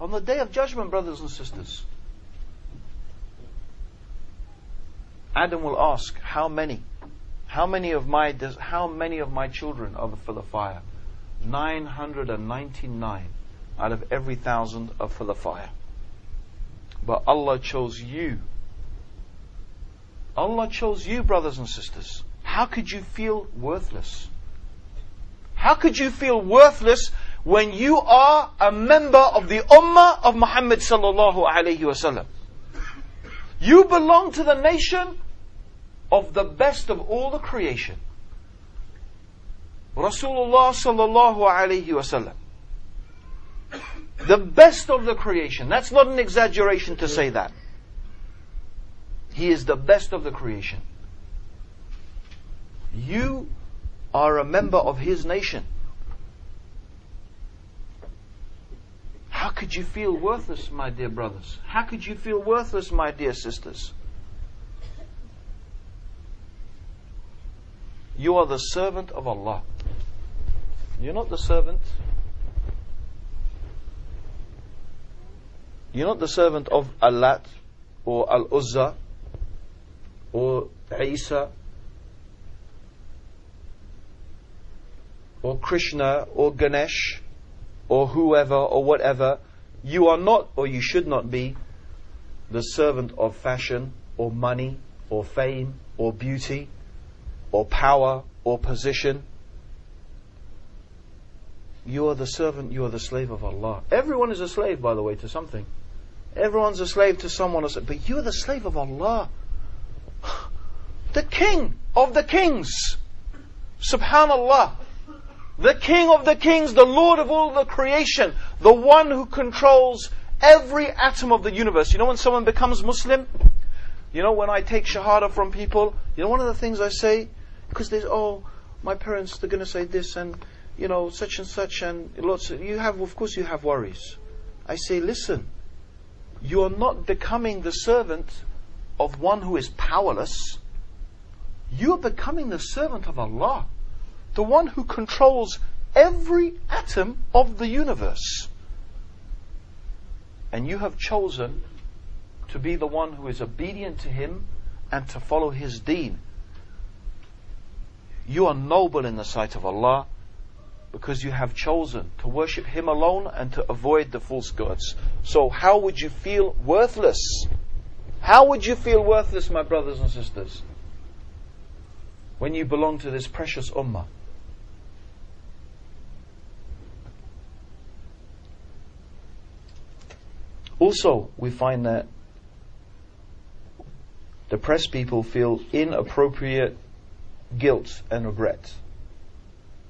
On the day of judgment, brothers and sisters. Adam will ask, How many? How many of my how many of my children are for the fire? 999 out of every thousand are for the fire. But Allah chose you. Allah chose you, brothers and sisters. How could you feel worthless? How could you feel worthless when you are a member of the Ummah of Muhammad sallallahu alayhi wasallam? You belong to the nation of the best of all the creation. Rasulullah sallallahu alayhi wasallam. The best of the creation. That's not an exaggeration to say that. He is the best of the creation. You are a member of his nation. How you feel worthless, my dear brothers? How could you feel worthless, my dear sisters? You are the servant of Allah. You're not the servant. You're not the servant of Allah or Al Uzza or Isa or Krishna or Ganesh or whoever or whatever. You are not or you should not be the servant of fashion or money or fame or beauty or power or position. You are the servant, you are the slave of Allah. Everyone is a slave, by the way, to something. Everyone's a slave to someone else. But you are the slave of Allah. The king of the kings. Subhanallah. The king of the kings, the Lord of all the creation, the one who controls every atom of the universe. You know when someone becomes Muslim? You know when I take Shahada from people, you know one of the things I say? Because there's, oh, my parents, they're going to say this and, you know, such and such and lots of, you have, of course you have worries. I say, listen, you are not becoming the servant of one who is powerless. You are becoming the servant of Allah, the one who controls every atom of the universe. And you have chosen to be the one who is obedient to Him and to follow His deen. You are noble in the sight of Allah because you have chosen to worship Him alone and to avoid the false gods. So, how would you feel worthless? How would you feel worthless, my brothers and sisters, when you belong to this precious ummah? Also, we find that depressed people feel inappropriate guilt and regret.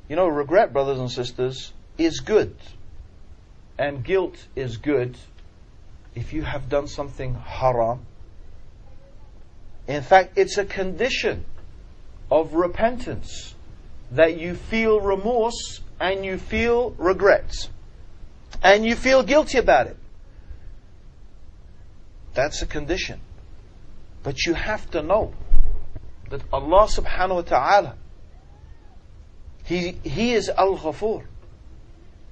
You know, regret, brothers and sisters, is good. And guilt is good if you have done something haram. In fact, it's a condition of repentance that you feel remorse and you feel regret. And you feel guilty about it. That's a condition. But you have to know that Allah subhanahu wa ta'ala, He, he is Al-Ghafur.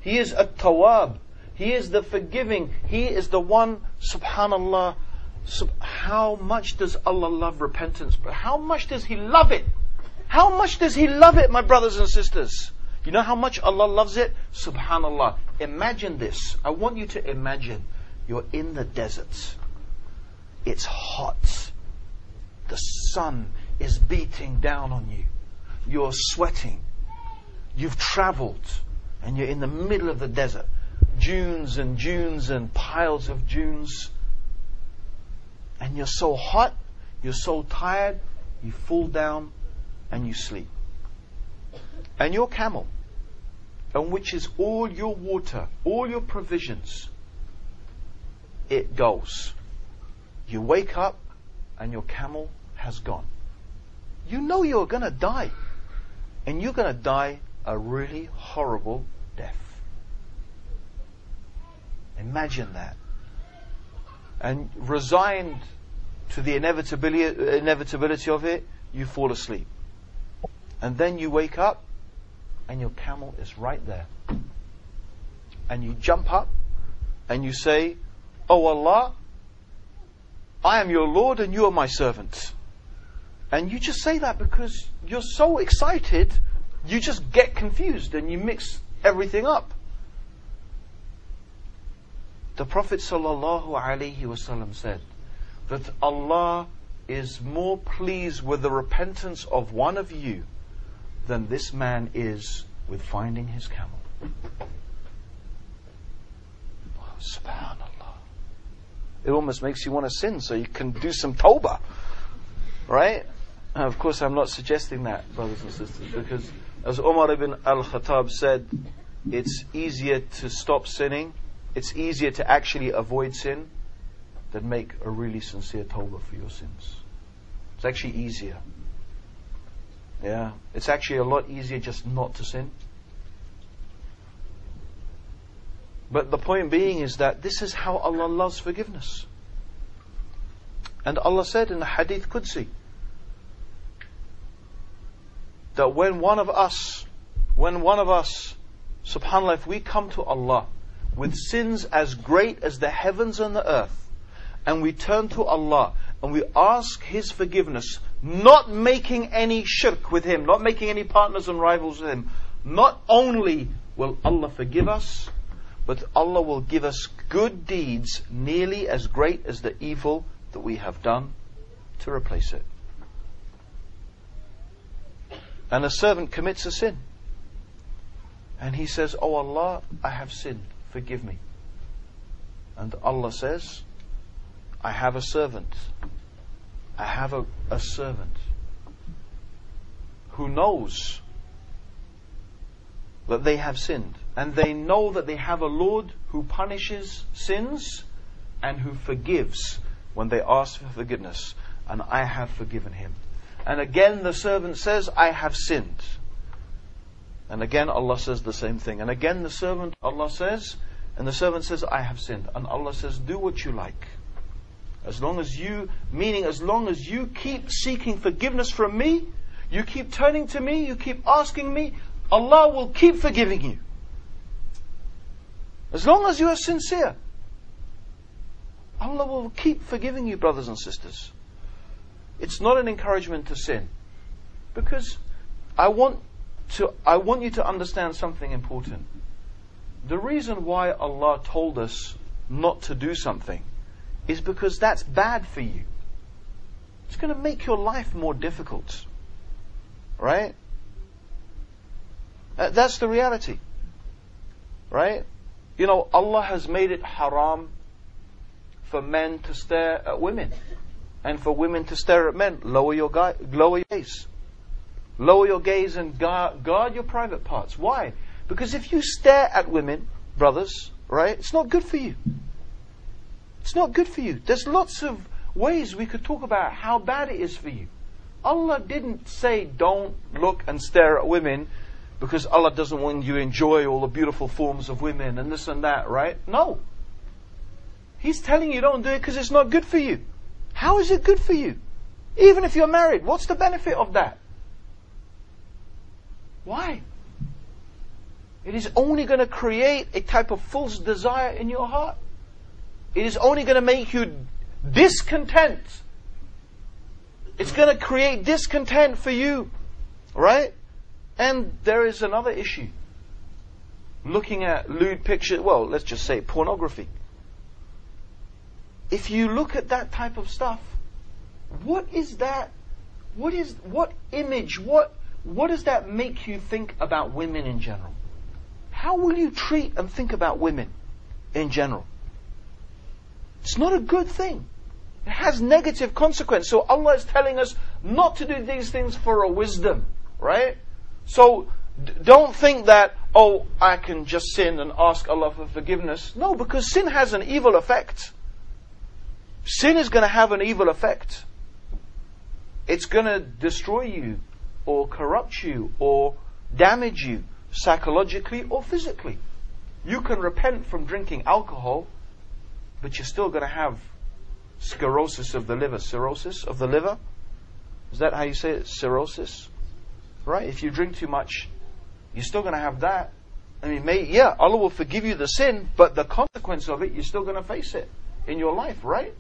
He is At-Tawab. He is the forgiving. He is the one, subhanallah, sub- how much does Allah love repentance? But how much does He love it? How much does He love it, my brothers and sisters? You know how much Allah loves it? Subhanallah. Imagine this. I want you to imagine you're in the desert. It's hot. The sun is beating down on you. You're sweating. You've traveled and you're in the middle of the desert. Dunes and dunes and piles of dunes. And you're so hot, you're so tired, you fall down and you sleep. And your camel, on which is all your water, all your provisions, it goes. You wake up and your camel has gone you know you're going to die. And you're going to die a really horrible death. Imagine that. And resigned to the inevitability, inevitability of it, you fall asleep. And then you wake up and your camel is right there. And you jump up and you say, Oh Allah, I am your Lord and you are my servant. And you just say that because you're so excited, you just get confused and you mix everything up. The Prophet ﷺ said that Allah is more pleased with the repentance of one of you than this man is with finding his camel. Oh, subhanallah. It almost makes you want to sin so you can do some tawbah. Right? Of course, I'm not suggesting that, brothers and sisters, because as Umar ibn al Khattab said, it's easier to stop sinning, it's easier to actually avoid sin than make a really sincere tawbah for your sins. It's actually easier. Yeah, it's actually a lot easier just not to sin. But the point being is that this is how Allah loves forgiveness. And Allah said in the Hadith Qudsi that when one of us, when one of us, subhanAllah, if we come to Allah with sins as great as the heavens and the earth, and we turn to Allah and we ask His forgiveness, not making any shirk with Him, not making any partners and rivals with Him, not only will Allah forgive us, but Allah will give us good deeds nearly as great as the evil that we have done to replace it. And a servant commits a sin. And he says, Oh Allah, I have sinned, forgive me. And Allah says, I have a servant. I have a, a servant who knows that they have sinned. And they know that they have a Lord who punishes sins and who forgives when they ask for forgiveness. And I have forgiven him. And again the servant says, I have sinned. And again Allah says the same thing. And again the servant, Allah says, and the servant says, I have sinned. And Allah says, do what you like. As long as you, meaning as long as you keep seeking forgiveness from me, you keep turning to me, you keep asking me, Allah will keep forgiving you. As long as you are sincere, Allah will keep forgiving you, brothers and sisters. It's not an encouragement to sin. Because I want to I want you to understand something important. The reason why Allah told us not to do something is because that's bad for you. It's going to make your life more difficult. Right? Uh, that's the reality. Right? You know, Allah has made it haram for men to stare at women and for women to stare at men. Lower your, lower your gaze. Lower your gaze and guard, guard your private parts. Why? Because if you stare at women, brothers, right, it's not good for you. It's not good for you. There's lots of ways we could talk about how bad it is for you. Allah didn't say don't look and stare at women because Allah doesn't want you to enjoy all the beautiful forms of women and this and that, right? No. He's telling you don't do it because it's not good for you. How is it good for you? Even if you're married, what's the benefit of that? Why? It is only going to create a type of false desire in your heart. It is only going to make you discontent. It's going to create discontent for you. Right? And there is another issue. Looking at lewd pictures, well, let's just say pornography. If you look at that type of stuff, what is that? What is, what image, what, what does that make you think about women in general? How will you treat and think about women in general? It's not a good thing. It has negative consequence. So Allah is telling us not to do these things for a wisdom, right? So d- don't think that, oh, I can just sin and ask Allah for forgiveness. No, because sin has an evil effect. Sin is going to have an evil effect. It's going to destroy you or corrupt you or damage you psychologically or physically. You can repent from drinking alcohol but you're still going to have sclerosis of the liver. Cirrhosis of the liver? Is that how you say it? Cirrhosis? Right? If you drink too much, you're still going to have that. I mean, may, yeah, Allah will forgive you the sin, but the consequence of it, you're still going to face it in your life, right?